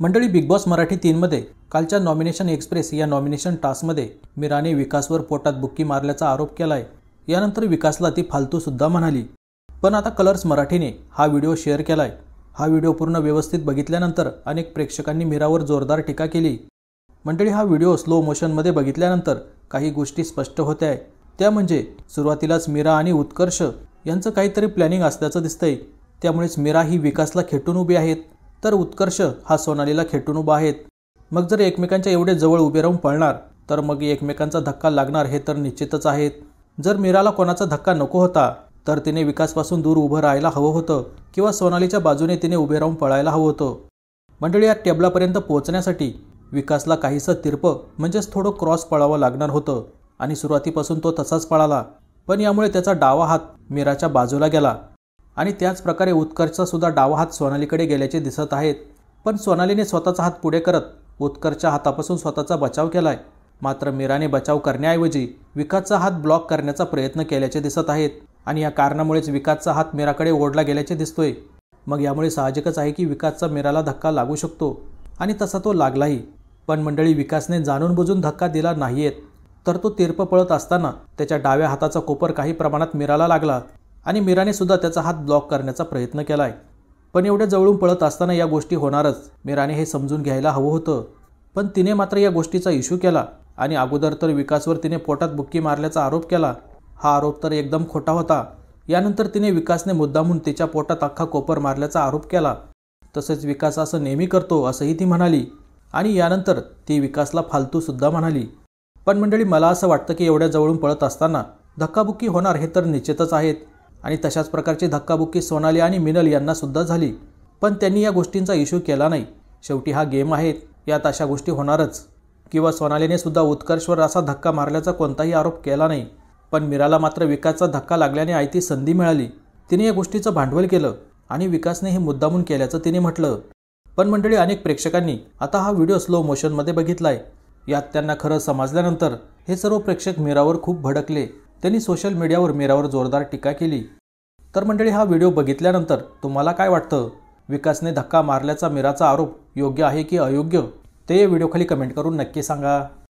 मंडळी big boss Marathi तीनमध्ये कालच्या नॉमिनेशन एक्सप्रेस या नॉमिनेशन टास्कमध्ये मीराने विकासवर पोटात बुक्की मारल्याचा आरोप केलाय. यानंतर विकासला ती फालतूसुद्धा म्हणाली. पण आता कलर्स मराठीने हा व्हिडिओ शेअर केलाय. हा व्हिडिओ पूर्ण व्यवस्थित बघितल्यानंतर अनेक प्रेक्षकांनी मीरावर जोरदार टीका केली. मंडळी हा व्हिडिओ स्लो मोशनमध्ये बघितल्यानंतर काही गोष्टी स्पष्ट होत्या. आहे त्या म्हणजे सुरुवातीलाच मीरा आणि उत्कर्ष यांचं काहीतरी प्लॅनिंग असल्याचं दिसतंय. त्यामुळेच मीरा ही विकासला खेटून उभी आहेत. तर उत्कर्ष हा सोनालीला खेटून उभा आहेत. मग जर एकमेकांच्या एवढे जवळ उभे राहून पळणार तर मग एकमेकांचा धक्का लागणार हे तर निश्चितच आहेत. जर मीराला कोणाचा धक्का नको होता तर तिने विकासपासून दूर उभं राहायला हवं होतं किंवा सोनालीच्या बाजूने तिने उभे राहून पळायला हवं होतं. मंडळी या टेबलापर्यंत पोहोचण्यासाठी विकासला काहीसं तिरपं म्हणजेच थोडं क्रॉस पळावं लागणार होतं आणि सुरुवातीपासून तो तसाच पळाला. पण यामुळे त्याचा डावा हात मीराच्या बाजूला गेला. आणि त्याच प्रकारे उत्कर्षचा सुद्धा डावा हात सोनालीकडे गेल्याचे दिसत आहेत. पण सोनालीने स्वतःचा हात पुढे करत उत्कर्षच्या हातापासून स्वतःचा बचाव केलाय. मात्र मीराने बचाव करण्याऐवजी विकासचा हात ब्लॉक करण्याचा प्रयत्न केल्याचे दिसत आहेत आणि या कारणामुळेच विकासचा हात मीराकडे ओढला गेल्याचे दिसतोय. मग यामुळे साहजिकच आहे की विकासचा मीराला धक्का लागू शकतो. आणि तसा तो लागलाही. पण मंडळी विकासने जाणून बुजून धक्का दिला नाहीयेत. तर तो तीर्प पळत असताना त्याच्या डाव्या हाताचा कोपर काही प्रमाणात मीराला लागला. आणि मीराने सुद्धा त्याचा हात ब्लॉक करण्याचा प्रयत्न केलाय. पण एवढ्या जवळून पळत असताना या गोष्टी होणारच. मीराने हे समजून घ्यायला हवं होतं. पण तिने मात्र या गोष्टीचा इश्यू केला आणि अगोदर तर विकासवर तिने पोटात बुक्की मारल्याचा आरोप केला. हा आरोप तर एकदम खोटा होता. यानंतर तिने विकासने मुद्दामून तिच्या पोटात अख्खा कोपर मारल्याचा आरोप केला. तसेच विकास असं नेहमी करतो असंही ती म्हणाली. आणि यानंतर ती विकासला फालतूसुद्धा म्हणाली. पण मंडळी मला असं वाटतं की एवढ्या जवळून पळत असताना धक्काबुक्की होणार हे तर निश्चितच आहेत. आणि तशाच प्रकारची धक्काबुक्की सोनाली आणि मिनल यांना सुद्धा झाली. पण त्यांनी या गोष्टींचा इश्यू केला नाही. शेवटी हा गेम आहे. यात अशा गोष्टी होणारच. किंवा सोनालीने सुद्धा उत्कर्षवर असा धक्का मारल्याचा कोणताही आरोप केला नाही. पण मीराला मात्र विकासचा धक्का लागल्याने आयती संधी मिळाली. तिने या गोष्टीचं भांडवल केलं आणि विकासने हे मुद्दामून केल्याचं तिने म्हटलं. पण मंडळी अनेक प्रेक्षकांनी आता हा व्हिडिओ स्लो मोशनमध्ये बघितलाय. यात त्यांना खरं समजल्यानंतर हे सर्व प्रेक्षक मीरावर खूप भडकले. त्यांनी सोशल मीडियावर मीरावर जोरदार टीका केली. तर मंडळी हा व्हिडिओ बघितल्यानंतर तुम्हाला काय वाटतं? विकासने धक्का मारल्याचा मीराचा आरोप योग्य आहे की अयोग्य? ते या व्हिडिओखाली कमेंट करून नक्की सांगा.